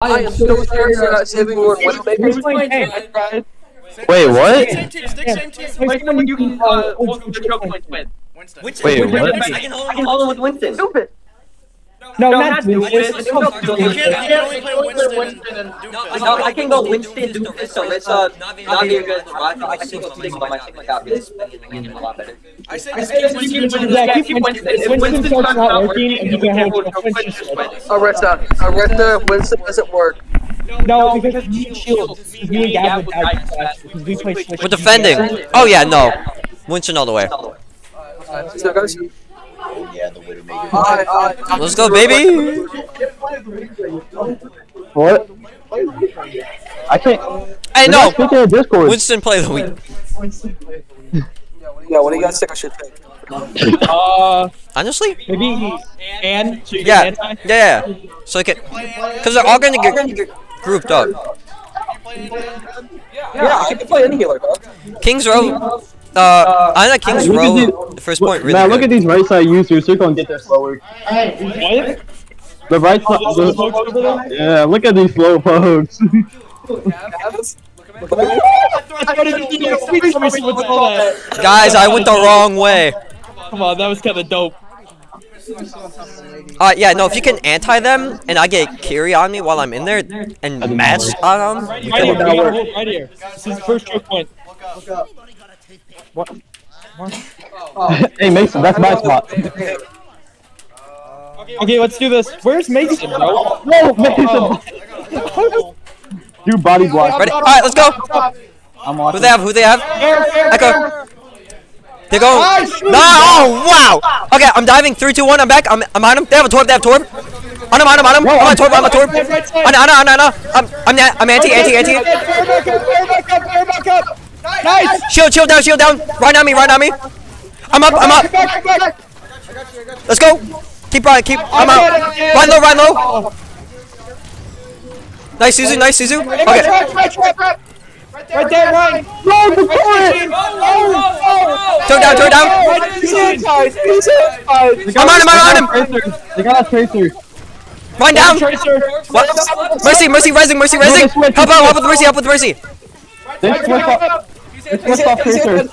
I am so sorry for not saving more Waymaker. Wait, what? Same team, stick same team. Wait, when you can uh, hold the choke point win. Winston. Winston. Wait, what? I can hold can hold him with Winston. Stupid. No, No, not not Doofus. Doofus. It's called No, You can't, you can only play Winston and Doofus. No, I No, I can go Winston, Winston, Doofus, Doofus, so it's uh, Navi, Navi Navi, against Navi, Navi. I can go Sigma, my Sigma copy. This is a lot better. I say I just say keep Winston. Winston. Yeah, keep Winston. If Winston not working, and you can hold Winston. Arista, Arista, Winston doesn't work. No, because we need shields. Me and Gavin died last because we play Switch. We're defending. Oh yeah, no. Winston all the way. So guys, Yeah, the Widowmaker. I, I, Let's go, baby. What? I can't. Hey, They're not no. speaking Discord. Winston play the week. yeah, what do you guys think I should take. Uh, Honestly? maybe and so Yeah. anti- Yeah, yeah. So I can, cause they're all gonna get grouped up. Yeah, I can play any healer, dog. Kings Row. Uh, I like Kings Look Row. the- The first point really Man, look at these right side users. They're gonna get there slower. What? The right side. Those folks over yeah, look at these slow pokes. I thought it was you know, sweet somebody with all that. Guys, I went the wrong way. Come on, that was kind of dope. Uh, yeah, no, if you can anti them and I get Kiri on me while I'm in there and match on them, Right here, we gotta hold right here. This is the first choke point. What? Oh. hey Mason, that's my spot. Okay, let's do this. Where's Mason, bro? Whoa, Mason. Oh. Do body block. ready? All right, let's go. I'm Who they have? Who they have? Echo. They're going. No! Oh wow! Okay, I'm diving. Three, two, one. I'm back. I'm, I'm on him. They have a torb. They have a torb. On him. On him. On him. I'm on torb. I'm on torb. On on on on on. I'm I'm I'm anti anti anti. Fire back up, fire back up, fire back up! Nice! Shield shield down. Shield down. Right on me. Right on me. I'm up. I'm up. Back, back, back! Let's go. Keep running. Keep. I'm out. Run low. Run low. Nice Suzu. Nice Suzu. Okay. Right there, Ryan! No, the Right Oh, Turn down. Turn down. I'm on him. I'm on him. They got a tracer. Run down. Tracer! What? Mercy. Mercy. Resing. Mercy. Resing. Help out. Help with Mercy. Help with Mercy. They switched off. They switched off tracer.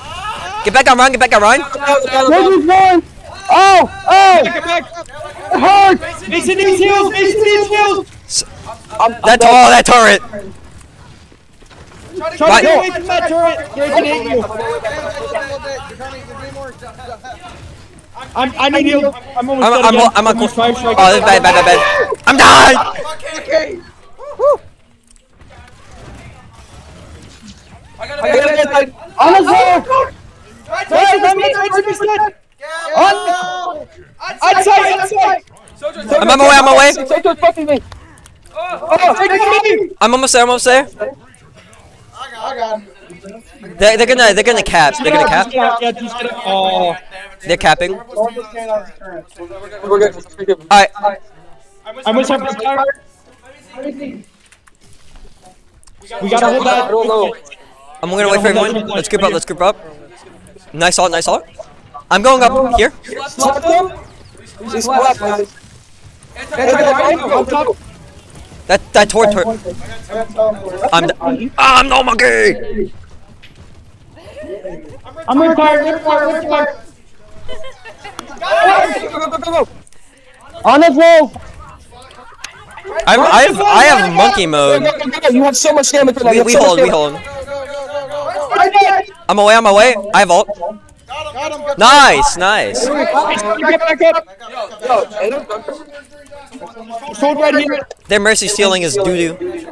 Get back on Ryan. Get back on Ryan. Tracer's one. Oh, oh, Back, back! it hurts. Mason needs heals! Mason needs heals! That oh that turret. Try to get away from that turret! They can hit you! I'm, I need heal. I'm almost I'm dead I'm again. I'm on. Use five strike. Oh, this is bad. Bad. Bad. Bad. I'm dying. On his wall. Mason, Mason, Mason, Mason, Mason! On. Outside, outside! I'm on my way. I'm on my way. Tracer's fucking me. Oh, I'm almost there. I'm almost there. They're, they're gonna they're gonna cap. They're gonna cap. Yeah, yeah, just get it. Oh. They're capping. We're good. All right. I'm with Temper Tower. We gotta hold I that. Don't know. I'm gonna wait for everyone. Let's group up. Let's group up. Nice ult. Nice ult. I'm going up here. She's slapped, guys. That that tort tort. I'm the, ah, I'm no monkey. I'm retired, retired, retired. On his wall. I'm I have I have monkey mode. You have so much damage. We, we hold. We hold. I'm away. I'm away. I have ult. Nice. Nice. Get back up. Hold right here. Their mercy stealing is doo doo.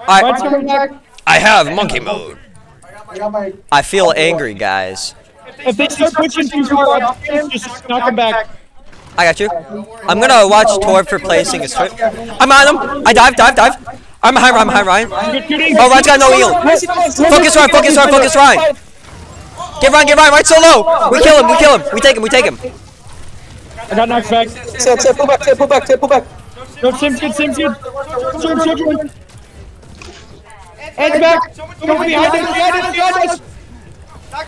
I. I have monkey mode. I feel angry, guys. If they start pushing too far up, just knock them back. I got you. I'm gonna watch Torb for placing his trip. I'm on him. I dive, dive, dive. I'm behind Ryan, behind Ryan. Good shooting. Oh, Ryan's got no heal. Focus Ryan, focus Ryan, focus Ryan. Get Ryan, get Ryan, right so low. We kill him, we kill him. We take him, we take him. I got knocked back. Sam, Sam, pull back, Sam, pull back, Sam, pull back. No, Sim's good, Sim's good. Sim, Sim, Sim. Edge back. Someone behind us, behind us, behind us.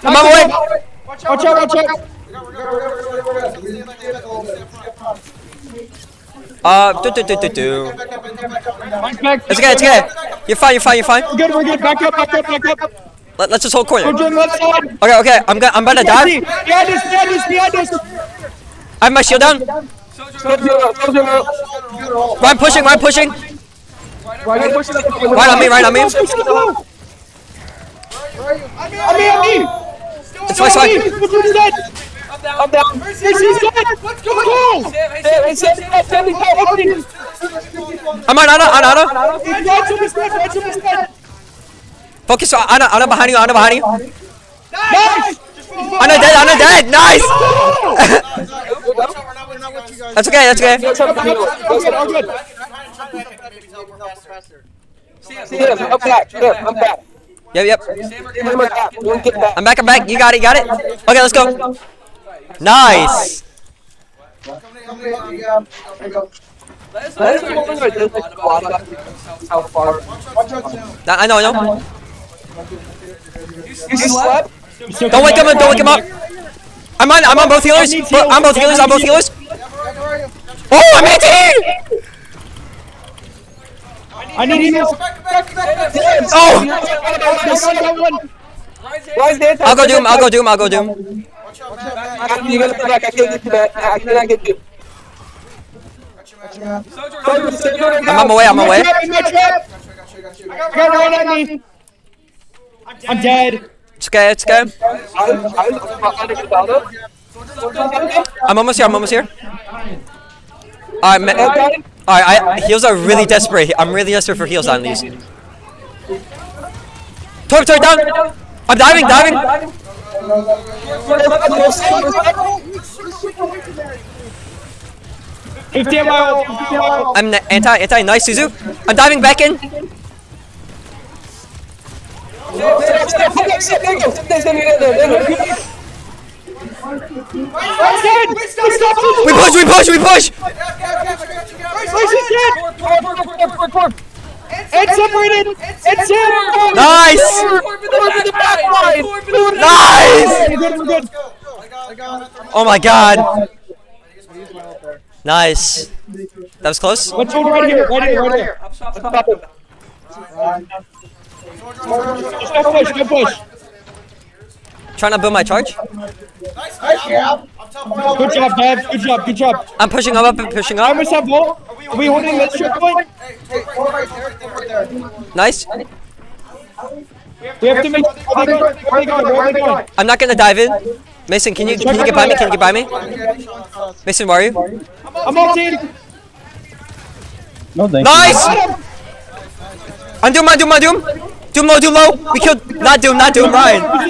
I'm on my way. Watch out, watch out. Uh, do do do do do. Back, back. It's okay, it's okay. You're fine, you're fine, you're fine. We're good, we're good. Back up, back up, back up. Let, let's just hold corner. Go to the left side. Okay, okay. I'm gonna, I'm about to dive. Behind us, behind us, behind us. I have my shield down. Ryan pushing, Ryan pushing. Right on me, right on me. I mean, I mean. It's fine, it's fine. Which one's dead? I'm down. Mercy's dead. Let's go. I'm on Ana, on Ana. Ransom is dead. Ransom is dead. Focus on Ana, Ana behind you, Ana behind you. Nice. Ana dead, Ana dead. Nice. that's okay, that's okay. All good. I'm back. I'm back. Yep, yep. I'm back. Don't get back. I'm back, I'm back. You got it, you got it. Okay, let's go. Nice. How far? I know, I know. You slept? Don't wake him up, don't wake him up. I'm on, I'm on both healers. I'm both healers, I'm both healers. Oh, I'm anti! I need heals. Oh! Got one, got one. Rise. I'll go doom, I'll go doom, I'll go doom. You gotta come back. I can't get you back. I cannot get you. I'm on my way, I'm on my way. I. I'm dead. It's okay, it's okay. I'm, I'm, I'm. I'm almost here, I'm almost here. Ma- Alright, I, heals are really desperate. I'm really desperate for heals on these. Torb, torb, down! I'm diving, diving! I'm anti, anti, nice, Suzu. I'm diving back in. We push, we push, we push! Separated. Separated. Nice! Nice! We're good. We're good. Oh my god. Nice. That was close. Let's hold right here. Right here. Right here. Just go push. Go push. Trying to build my charge. Good job, Dad. Good job. Good job. I'm pushing up, I'm pushing I up. almost have ball. Are we holding that strip point? Nice. We have to make. Where are they going? Where are they going? Where are they going? I'm not gonna dive in. Mason, can you can you get by me? Can you get by me? Mason, where are you? I'm on team. No, thank Nice! I'm doom, I'm doom, I'm doom. Doom low, doom low. We killed not doom, not doom, Ryan. Right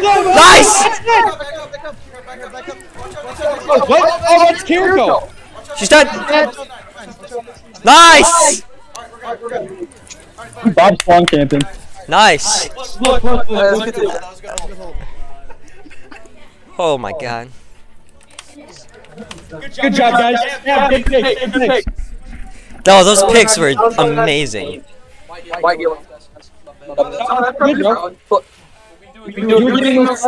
there. Nice! What? Oh, that's Kiriko. She's dead. Nice! you. Bob's spawn camping. Nice. Look, look, look, look. Oh my god. Good job, guys. Yeah, good pick. Good pick. No, those picks were amazing. White yellow. You were getting those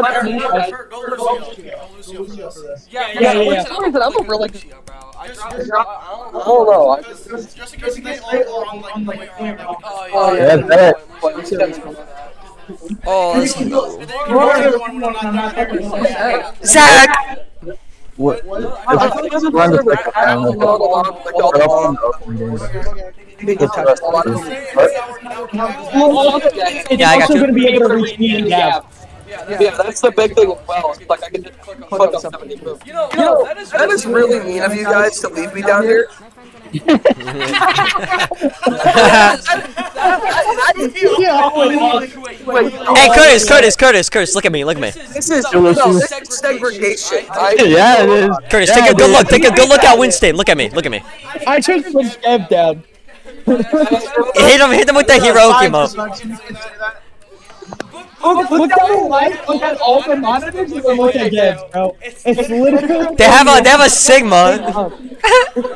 Yeah, yeah, yeah. I'm a really. I don't know. I Just in case you get all wrong, like, like, oh, oh Yeah, oh, that. Oh, that's- yeah. Zach! What? Run the It's Yeah, I got also you. going to be able to reach me and Gav. Yeah, that's the big thing. as Well, it's like I can just click on somebody. You know, that is really mean of you guys to leave me down here. Hey, Curtis, Curtis, Curtis, Curtis, look at me, look at me. This is no, this is segregation. Yeah, it is. Curtis, Yeah, take a it good is. look, take a good look at Winston. Look at me, look at me. I just put Gav down. Hit him, hit him with the hero emote. Look, look at the light. Look at all the monitors. and Look at Gav, bro. It's literally. They have a, they have a Sigma.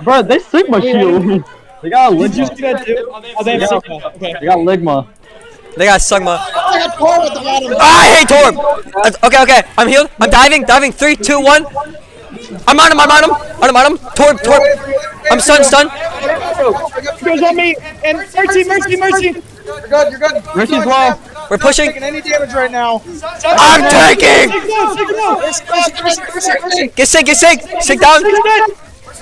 Bro, they Sigma shield. They got a Did you Ligma. see that too? Oh, they have Sigma. Okay. They got Ligma. They got Sigma. Ah, I hate Torb. Uh, okay, okay, I'm healed. I'm diving, diving. Three, two, one. I'm on him, I'm on him. On him, on him. Torb, Torb. I'm stunned, stunned. Goes on me. And mercy, mercy, mercy. You're good, you're good. Mercy's low. We're pushing. Taking any damage right now. I'm taking. Take him out, take him out. Get sick, get sick. Sick down.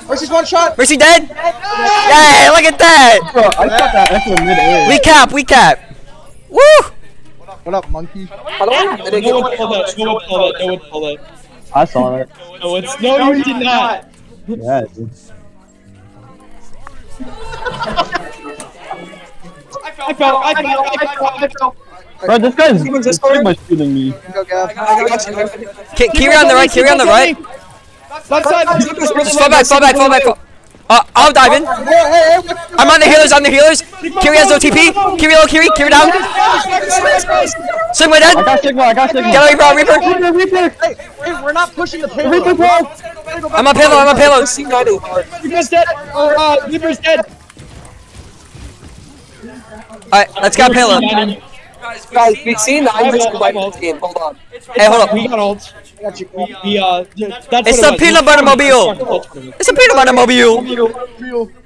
Mercy's one shot. Mercy dead. Yay, look at that. Bro, I shot that F mid-air. We cap, we cap. Woo. What up, monkey? How I did it No get one pulled that. No one pulled that. No one pulled that. I saw that. No, it's no, you did not. Yeah, dude. I fell. I fell. I fell. I fell. Bro, this guy's pretty much shooting me. Go, Gav. I got you. Kiri on the right, Kiri on the right. Left side. Just fall back, fall back, fall back. Fall. Uh, I'm diving. I'm on the healers, on the healers. Kiri has no TP. Kiri low, Kiri, Kiri down. Sigma I dead. got Sigma, I got Sigma. Get away, bro, Reaper. Reaper, Reaper. Hey, hey, we're not pushing the payload. Reaper, bro. I'm on payload, I'm on payload. See, I do hard. Reaper's dead. Or, uh, Reaper's dead. Alright, let's get payload. Guys, we see nine missed by the team. Hold on. Hey, hold up. We got ult. We, we, uh, that's It's what the it was. peanut butter mobile. It's a peanut butter mobile.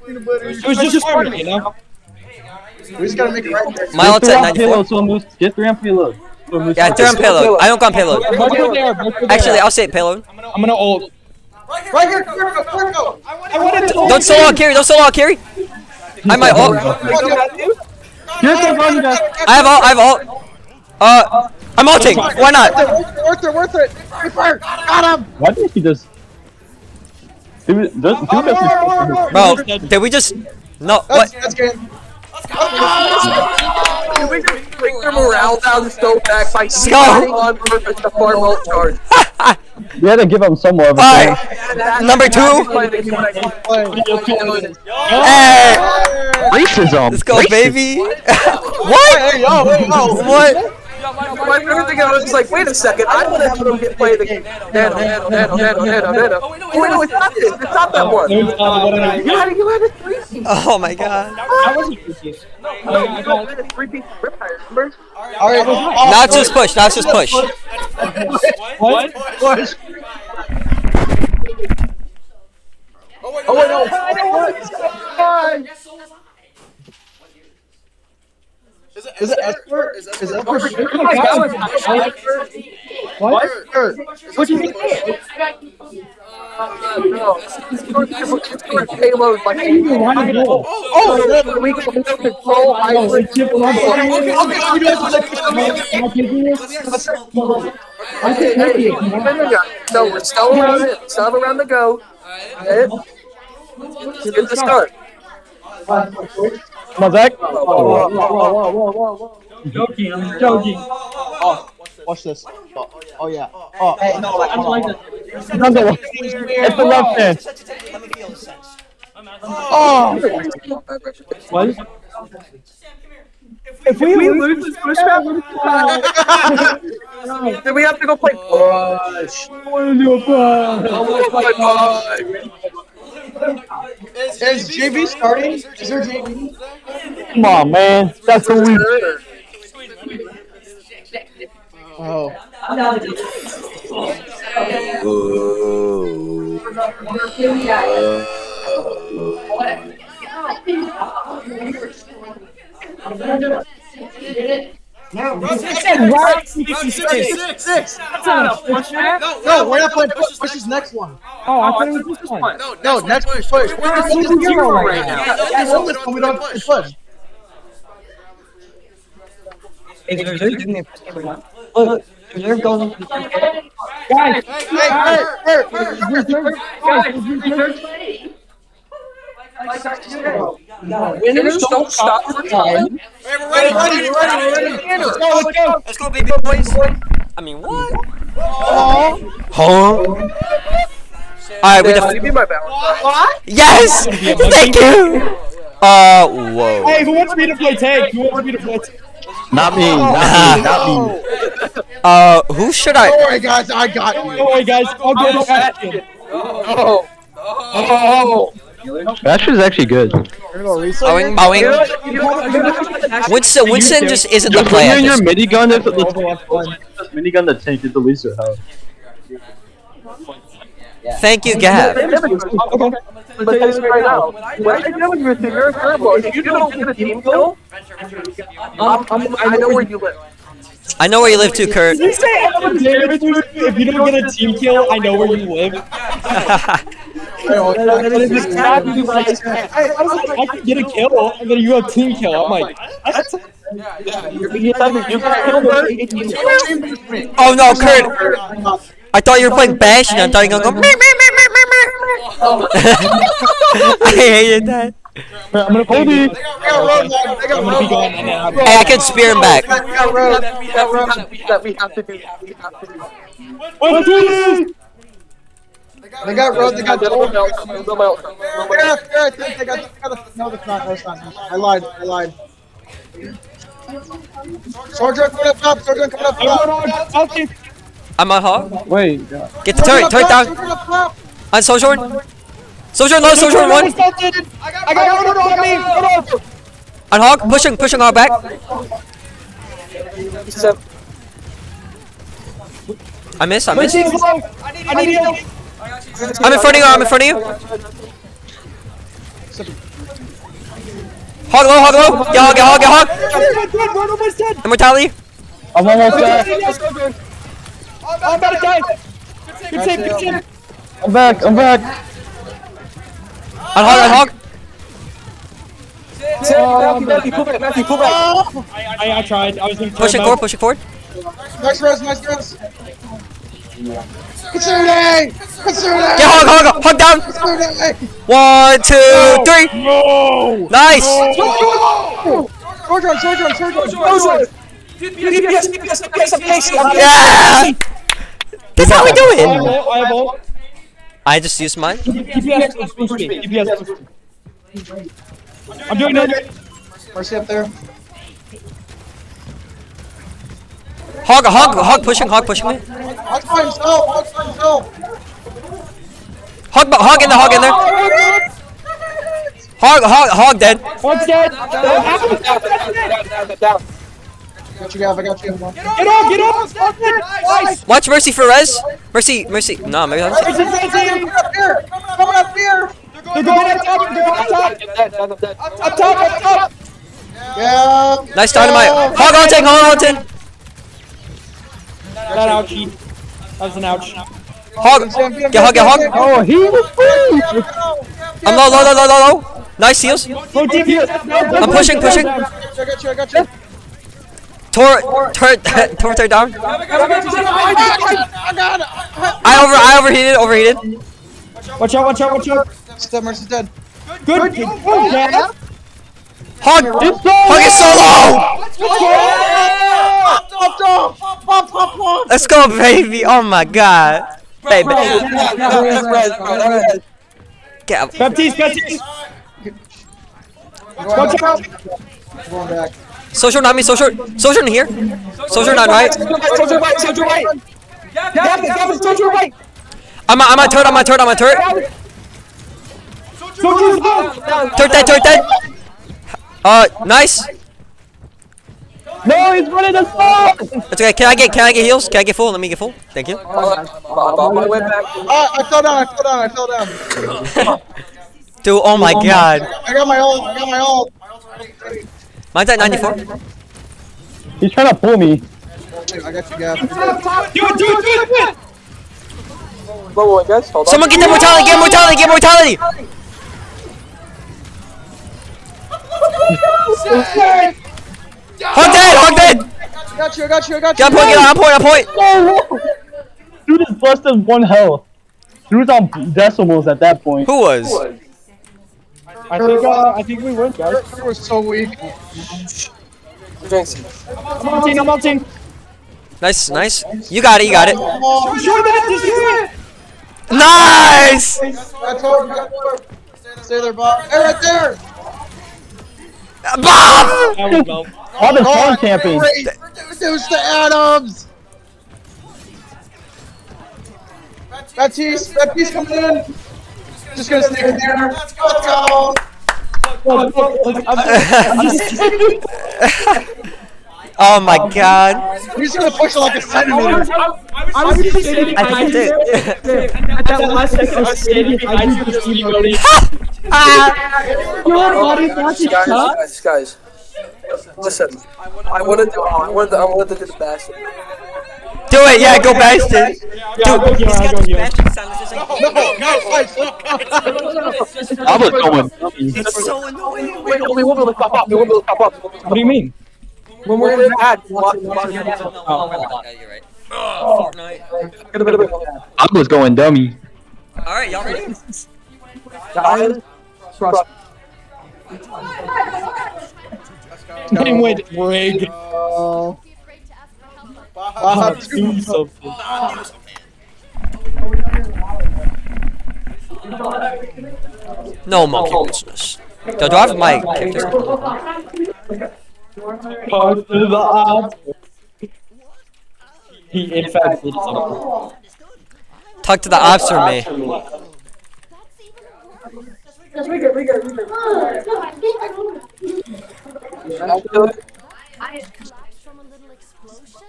It was just farming, you know? We just gotta make it right. My ult's Get at 94. payload, so moose. Get three on payload. So Yeah, they're on payload. I don't go on payload. Both are there, both are there. Actually, I'll say payload. I'm gonna ult. Right here, right here, go, here, go. I wanted to Don't solo out Kiri, don't solo out Kiri. I might ult. Here's the run, guys. I have ult, I have ult. Uh, I'm ulting. Why not? Worth it, worth it. Reaper, got him. Why did he just? Dude, just, dude doesn't. Bro, did we just... No, what? That's good. We can break their morale down so back by go. starting on purpose to farm ult charge. We had to give him some more of a Alright, number two. Hey, Racism. let's go, baby. what? What? My favorite thing, I was just like, wait a second, I'm gonna have them get played again. Nano, nano, nano, nano, nano, nano. Oh, wait, no, it's not this. It's not that one. No, it's not what I- You had it, you had it three piece. Oh my god. I wasn't freaking. No, you had it three piece rip tire, remember? Now it's just push, now it's just push. What? Oh, wait, no. Is it Esper? Is it Esper? What? What do you mean? No. It's for payload, like, oh, we can control. So we're still around it, still around the go. Get the start. Come on, Zach. Joking, I'm joking. Oh, watch this. Oh, oh yeah. Oh, hey, no, like, it's the left hand. Oh, What? If we lose this push map, then we have to go play oh, push. I want to do push. I want to play push. is JV starting? Is there JV? Come on, man. That's the week. Oh. No, no, we're not playing push. Push is next one. Oh, I thought it was this one. No, no, next push. Push. We're not playing zero right now. Yeah, so this one we don't have to push. Guys, Hey, hey, hey. Winners don't stop for time. We're ready, ready, ready, ready. let's go, let's go. Let's go, baby boys. I mean, what? Huh? Alright, we Yeah, def- you be my balance. Yes! Thank you! Uh, whoa. Hey, who wants me to play tag? Who wants me to play tag? Not me. Not me. Not me. Uh, who should I? Don't worry, guys. I got you. Don't worry, guys. I'll go to Ashton. Oh. Oh. That is actually good. Bowing, bowing. Winston, Winston just isn't the Just play. when at you're your minigun, if the minigun the tank is the least it helps. Thank you, Gab. Okay. But tell you right now, when I know you're you're a curveball, if you don't get a team kill, I'm, I'm, I know where you live. I know where you live too, Kurt. You say if you don't get a team kill, I know where you live. That is exactly I said. I I can get a kill, and then you have team kill. I'm like, that's You can kill them. Oh no, Kurt! I thought you were playing Bash, and I thought you were gonna go. "Meow, meow, meow, meow, meow, meow." Oh. I hated that. I'm gonna hold you. I'm gonna be going in. Hey, I can spear him back. That road, that road that we have to do. We have to do. One, two, They got road. They got double. melt. They'll melt. Melt. Yeah, yeah, I think they got. They got no, that's not. That's not. I lied. I lied. Soldier coming up top. Soldier coming up top. Okay. I'm on hog. Wait. Get the turret, turret down. On Sojourn. Sojourn low, Sojourn one. I got one on me. On hog, pushing, pushing hog back. I missed, I missed. I need help. I'm in front of you, I'm in front of you. Hog low, hog low. Get hog, get hog, get hog. Immortality. I'm almost there. I'm about to die. Good save, good save. I'm back. I'm back. On hog, on ah. hog. Matthew, Matthew, pull back, Matthew, pull back. I, I tried. I was in Pushing forward, push it forward. Nice res. Nice res. Kitsune! Kitsune! Get hog, hog, hog down. Kitsune! One, two, three. No. Nice. Soldier, soldier, soldier. DPS, DPS, DPS, DPS. Yeah. That's how we do I have it. I have ult. I just used mine. DPS push, push me. DPS push me. I'm doing it. Mercy up there. Hog, hog, hog pushing, hog pushing me. Watch by himself. Watch by himself. Hog, hog in there, hog in there. Hog, hog, hog dead. One's dead. Down, down, down, down, down. Got you, Gav. I got you. Get up, get up. Nice. Watch Mercy for res. Mercy, Mercy. No, maybe that's Coming up here. Coming up here. They're going up top. They're going up top. Dead, down. Up top, up top. Yeah. nice dynamite. Hog on tank, hog on tank. That ouchie. That was an ouch. Hog, get hog, get hog. Oh, he was free. I'm low, low, low, low, low, low. Nice heals. Bro, DPS. I'm pushing, pushing. I got you. I got you. Tor, turret, turret, turret down. I got it. I over, I overheated, overheated. Watch out, watch out, watch out. Step Mercy's dead. Good. Oh, yeah. Hog, hog is so low. Pop, pop, pop, pop, pop, pop. Let's go, baby. Oh my god. Baby. That's red, bro, that's red. Get up. Baptiste, Baptiste. Watch out. Going back. Social not me, social, social in here. Social not right. Soldier right, soldier right. Gavin, Gavin, soldier right. I'm, I'm on turret, I'm on turret, I'm on turret. Soldier's low. Turret dead, turret dead. Uh, nice. No, he's running us off. That's okay. Can I get, can I get heals? Can I get full? Let me get full. Thank you. I'm way back. Ah, I fell down. I fell down. I fell down. Dude, oh my god. I got my ult. I got my ult. Mine's at 94. He's trying to pull me. I got you, Gav. Do it, do it, do it, do it. Whoa, wait, guys, hold on. Someone get the mortality, get mortality, get mortality. Hog dead, hog dead. I got you. I got you. I got you. Get on point, get on point, on point. Dude is less than one health. Dude's on decimals at that point. Who was? I think, uh, I think we win, guys. It was so weak. Drinks. I'm on team, I'm on team. Nice, nice. You got it, you got it. Oh, Sure that, just do it. Nice. I told you. Stay there, Bob. Hey, right there. Bob. That was well. All the phone camping. Reduce the atoms. Baptiste, Baptiste coming in. Just gonna stay there. Let's go. Oh my god. He's gonna push it like a centimeter. I was just standing I think behind you. At that last second, I was standing behind you, just emoting. Ah! Your body watching Guys, cup. guys, guys. Listen, I want to do. I want to. I want to do the best. Do it, yeah, go Bastion. Yeah, I'll go Dude, here, he's I'll got go the here. Bastion sound. It's just like, No, no, guys, I was going dummy. it's so annoying. Wait, we won't be able to pop up. We won't be able to pop up. What do you mean? When we're in ad, watch, watch, Yeah, you're oh, oh, right. Fortnite. I was going dummy. Alright, y'all ready? Guys, trust. Game went rig. Oh. Bob, do something. No monkey business. Do, do I monkey business. character? Cause to the. He in fact did something. Talk to the ops for me. from a little explosion.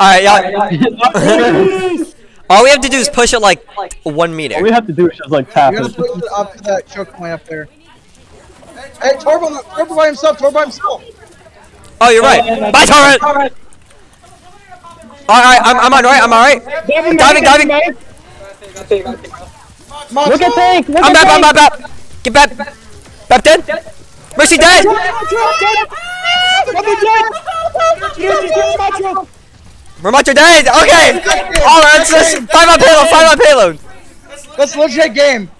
Alright, y'all. All we have to do is push it like one meter. All we have to do is just like tap You're it. gonna push it up to that choke point up there. Hey, Torbo, Torbo by himself, Torbo by himself. Oh, you're right. Oh, Bye, Torrent! Alright, I'm, I'm on right, I'm alright. Diving, diving! diving. Look at Tank! Look I'm back, I'm Tank! back, back! Get back! Back dead! Mercy dead! Ramacho dead! Okay! Alright, let's just five on payload, find my payload! That's legit game.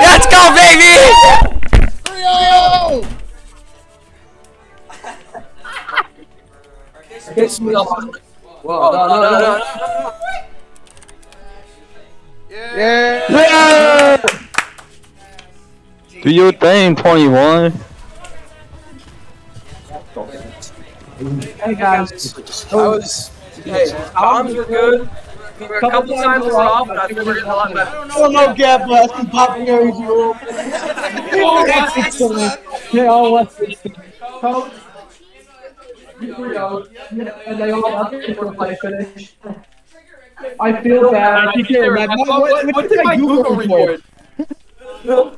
Let's go, baby! Yo! Whoa, no, no, no, no, no. Yeah. Do your thing, 21. Hey guys, I was. Hey, bombs are good. A couple times we're off, but I think we're getting a lot better. Oh no, Gap Blast and popping areas you They all left this thing. And they all left before play finished. I feel bad. I think they're mad. What, what, what's in my Google report? Oh,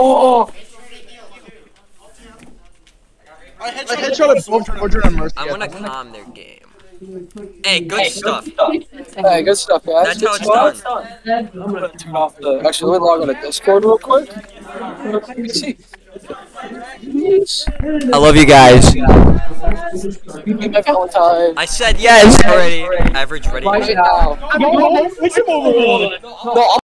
oh. I headshot a both Fortune and Mercy. I wanna calm their game. Hey, good stuff. Hey, good stuff, guys. That's how it's done. I'm gonna turn off the. Actually, let me log on to Discord real quick. Let me see. I love you guys. Be my Valentine. I said yes already. Average ready. Right now. Which overall? No,